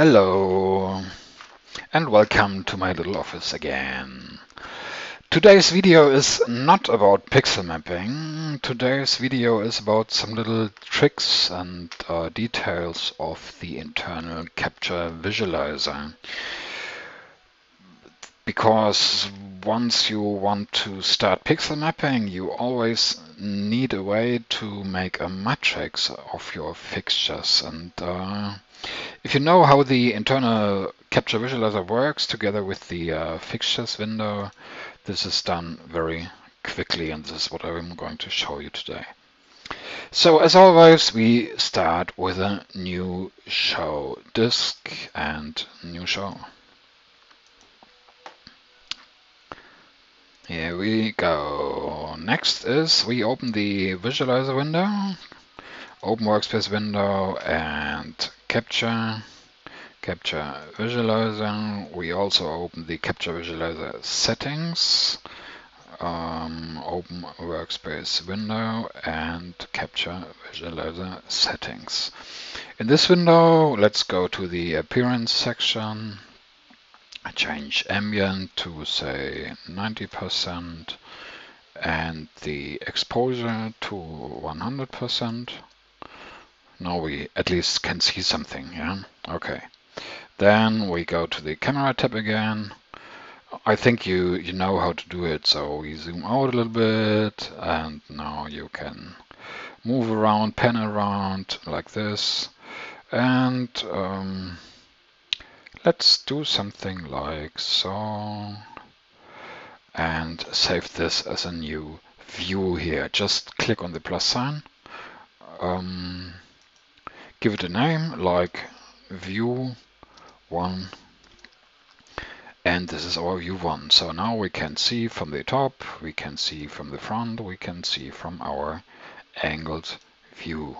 Hello and welcome to my little office again. Today's video is not about pixel mapping. Today's video is about some little tricks and uh, details of the internal capture visualizer. Because once you want to start pixel mapping, you always need a way to make a matrix of your fixtures. And uh, if you know how the internal capture visualizer works together with the uh, fixtures window, this is done very quickly and this is what I'm going to show you today. So as always, we start with a new show disk and new show. Here we go. Next is we open the visualizer window, open workspace window and capture, capture visualizer. We also open the capture visualizer settings, um, open workspace window and capture visualizer settings. In this window, let's go to the appearance section change ambient to say 90% and the exposure to 100%. Now we at least can see something, yeah? Okay. Then we go to the camera tab again. I think you, you know how to do it, so we zoom out a little bit and now you can move around, pan around like this. And um, Let's do something like so and save this as a new view here. Just click on the plus sign, um, give it a name like view 1 and this is our view 1. So now we can see from the top, we can see from the front, we can see from our angled view.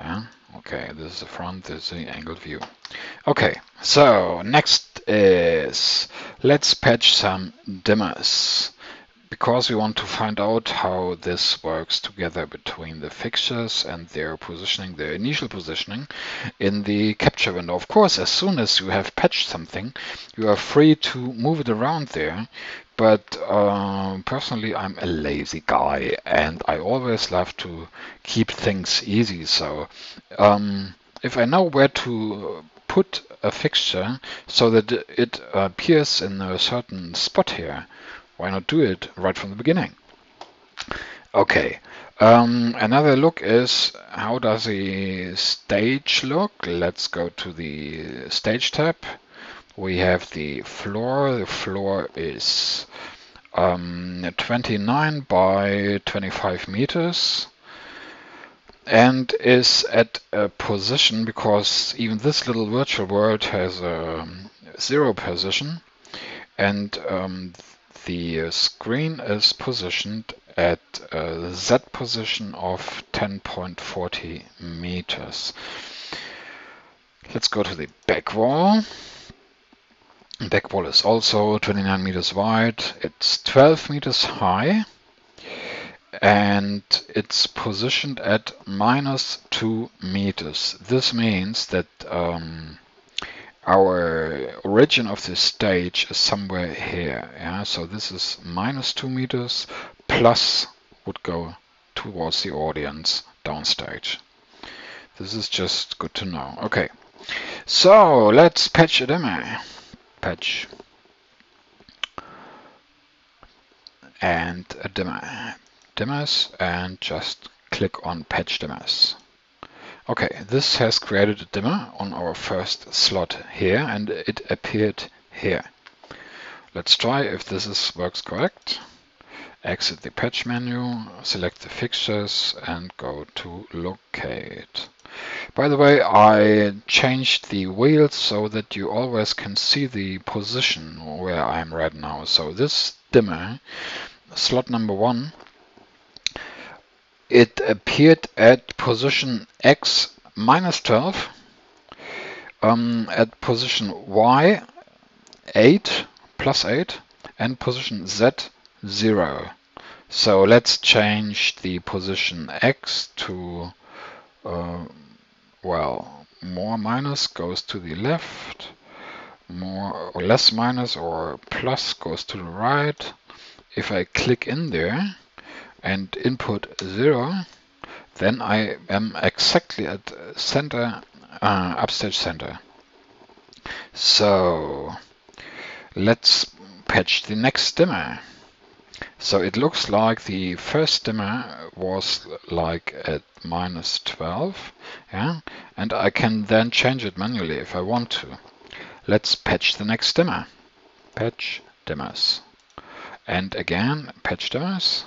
Yeah? Okay, this is the front, this is the angled view. Okay, so next is let's patch some dimmers because we want to find out how this works together between the fixtures and their positioning, their initial positioning in the capture window. Of course, as soon as you have patched something, you are free to move it around there. But uh, personally, I'm a lazy guy and I always love to keep things easy. So um, if I know where to put a fixture so that it appears in a certain spot here, why not do it right from the beginning? Okay, um, another look is how does the stage look? Let's go to the stage tab. We have the floor. The floor is um, 29 by 25 meters and is at a position because even this little virtual world has a zero position and um, the screen is positioned at a Z position of 10.40 meters. Let's go to the back wall. Back wall is also 29 meters wide. It's 12 meters high and it's positioned at minus 2 meters. This means that um, our origin of this stage is somewhere here. Yeah? So this is minus 2 meters plus would go towards the audience downstage. This is just good to know. Okay, so let's patch a dimmer. Patch and a dimmer. Dimmers and just click on patch dimmers. Okay, this has created a dimmer on our first slot here and it appeared here. Let's try if this is, works correct. Exit the patch menu, select the fixtures and go to locate. By the way, I changed the wheels so that you always can see the position where I'm right now. So this dimmer, slot number one, it appeared at position X minus 12, um, at position Y 8 plus 8, and position Z 0. So let's change the position X to, uh, well, more minus goes to the left, more or less minus or plus goes to the right. If I click in there and input 0, then I am exactly at center, uh, upstage center. So let's patch the next dimmer. So it looks like the first dimmer was like at minus 12, yeah, and I can then change it manually if I want to. Let's patch the next dimmer. Patch dimmers. And again, patch dimmers.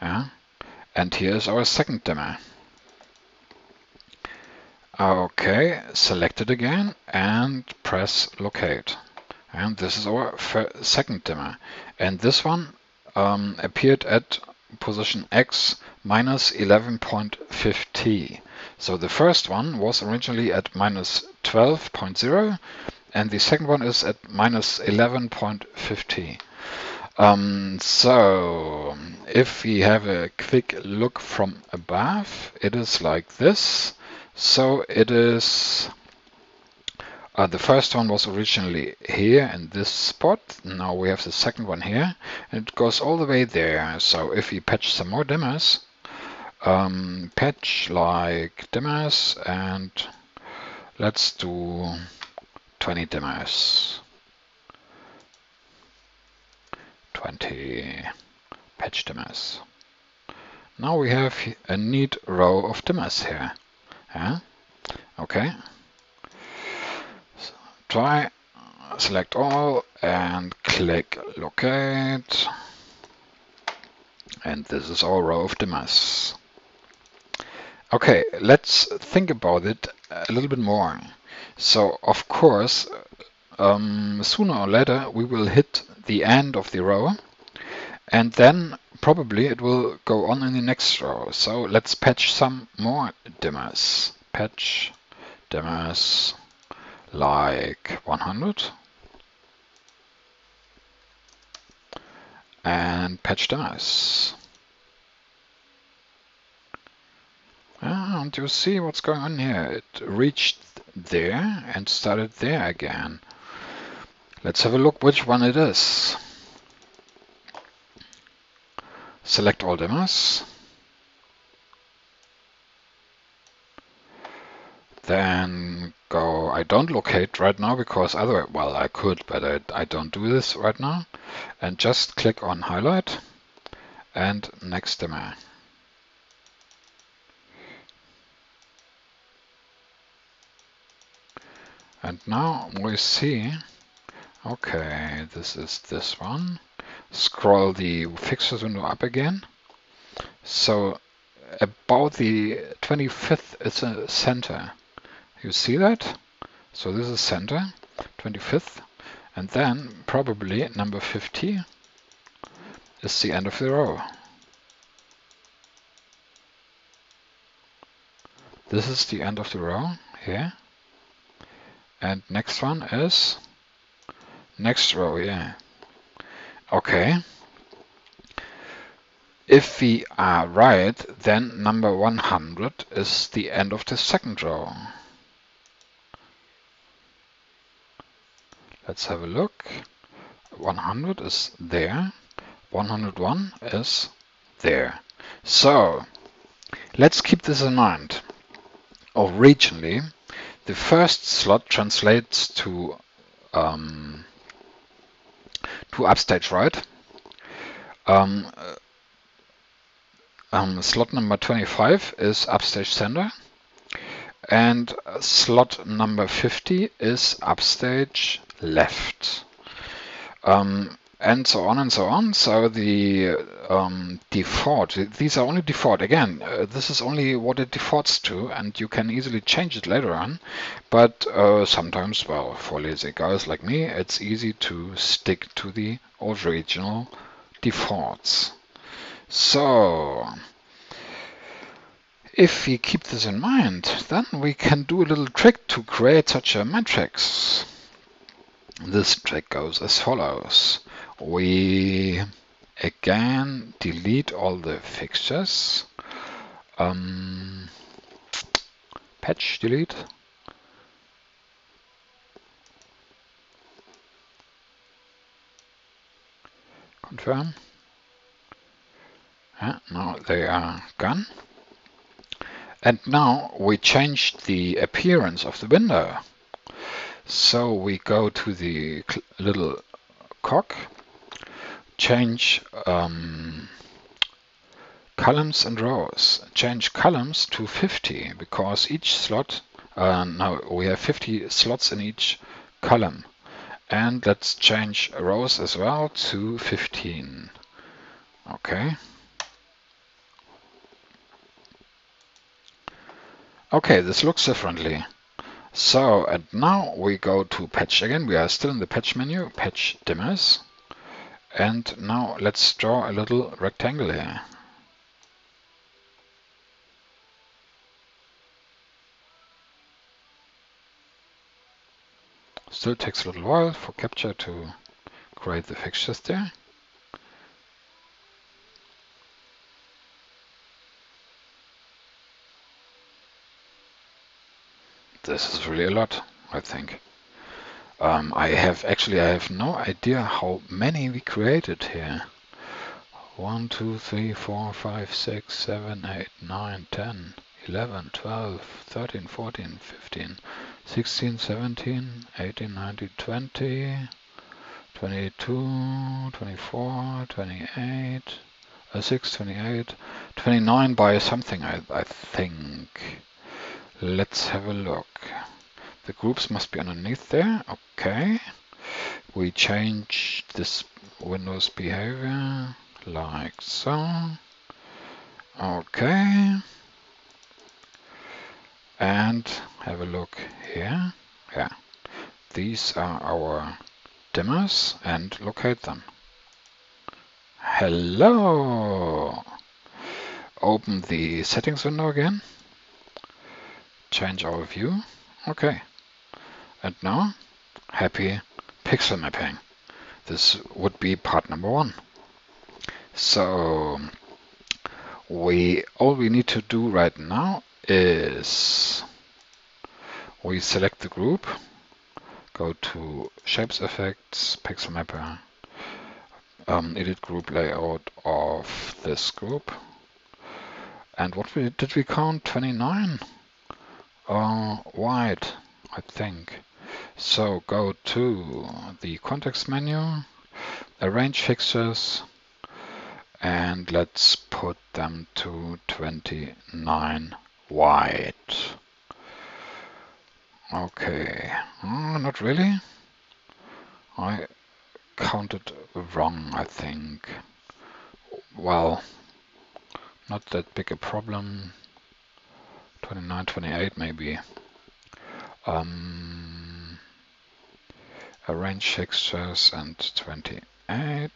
Yeah. And here's our second dimmer. Okay, select it again and press locate. And this is our second dimmer. And this one um, appeared at position X minus 11.50. So the first one was originally at minus 12.0 and the second one is at minus 11.50. Um, so if we have a quick look from above, it is like this. So it is uh, the first one was originally here in this spot. Now we have the second one here. And it goes all the way there. So if we patch some more dimmers, um, patch like dimmers and let's do 20 dimmers. 20 patch dimmers. Now we have a neat row of dimmers here. Yeah? Okay try, select all and click locate. And this is our row of dimmers. Okay, let's think about it a little bit more. So, of course, um, sooner or later we will hit the end of the row and then probably it will go on in the next row. So let's patch some more dimmers. Patch dimmers like 100 and patch dice. And you see what's going on here. It reached there and started there again. Let's have a look which one it is. Select all dimmers. Then go, I don't locate right now because otherwise, well, I could, but I, I don't do this right now. And just click on highlight and next dimmer. And now we see, okay, this is this one. Scroll the fixtures window up again. So about the 25th is a center. You see that? So this is center, 25th, and then probably number 50 is the end of the row. This is the end of the row here. And next one is next row, yeah. Okay. If we are right, then number 100 is the end of the second row. Let's have a look. 100 is there. 101 is there. So let's keep this in mind. Originally, the first slot translates to um, to upstage right. Um, um, slot number 25 is upstage center and slot number 50 is upstage left. Um, and so on and so on. So the um, default, these are only default. Again, uh, this is only what it defaults to, and you can easily change it later on. But uh, sometimes, well, for lazy guys like me, it's easy to stick to the original defaults. So, if we keep this in mind, then we can do a little trick to create such a matrix. This trick goes as follows. We again delete all the fixtures. Um, patch delete. Confirm. Yeah, now they are gone. And now we changed the appearance of the window. So we go to the little cog, change um, columns and rows. Change columns to 50 because each slot, uh, now we have 50 slots in each column. And let's change rows as well to 15. Okay. Okay, this looks differently. So, and now we go to patch again. We are still in the patch menu, patch dimmers. And now let's draw a little rectangle here. Still takes a little while for Capture to create the fixtures there. This is really a lot, I think. Um, I have actually I have no idea how many we created here. 1, 2, 3, 4, 5, 6, 7, 8, 9, 10, 11, 12, 13, 14, 15, 16, 17, 18, 19, 20, 22, 24, 28, uh, 6, 28, 29 by something, I, I think. Let's have a look. The groups must be underneath there. Okay. We change this Windows behavior like so. Okay and have a look here. Yeah, these are our dimmers and locate them. Hello! Open the settings window again. Change our view. Okay. And now, happy pixel mapping. This would be part number one. So, we all we need to do right now is we select the group, go to Shapes Effects, Pixel Mapper, um, edit group layout of this group. And what we did we count? 29 uh, wide, I think. So go to the context menu, arrange fixtures, and let's put them to 29 white. Okay, uh, not really. I counted wrong, I think. Well, not that big a problem. 29, 28 maybe. Um, arrange fixtures and 28.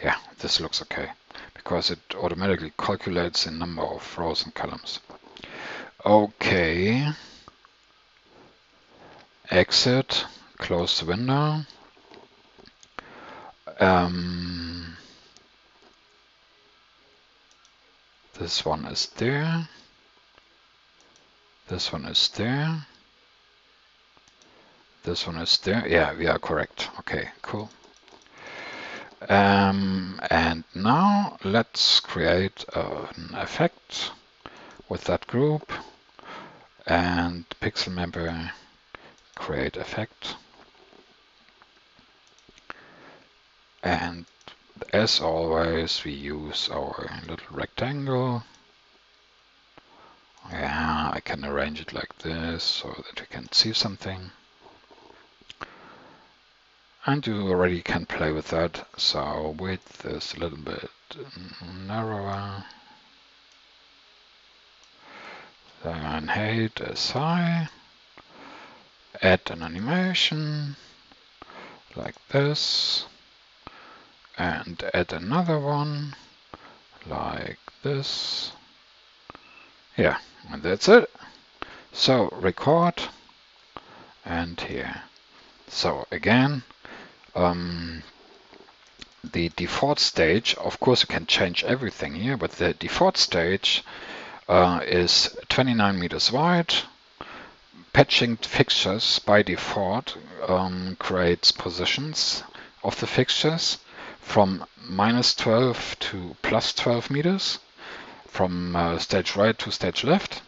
Yeah, this looks okay because it automatically calculates the number of rows and columns. Okay. Exit, close the window. Um, this one is there. This one is there. This one is there. Yeah, we are correct. Okay, cool. Um, and now let's create an effect with that group and pixel mapper create effect and as always we use our little rectangle yeah I can arrange it like this so that we can see something and you already can play with that so width is a little bit narrower then height is high. Add an animation like this. And add another one like this. Yeah, and that's it. So record and here. So again, um, the default stage, of course you can change everything here, but the default stage uh, is 29 meters wide, patching fixtures by default um, creates positions of the fixtures from minus 12 to plus 12 meters, from uh, stage right to stage left.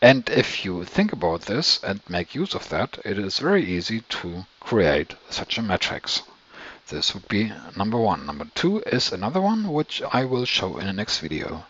And if you think about this and make use of that, it is very easy to create such a matrix. This would be number one. Number two is another one, which I will show in the next video.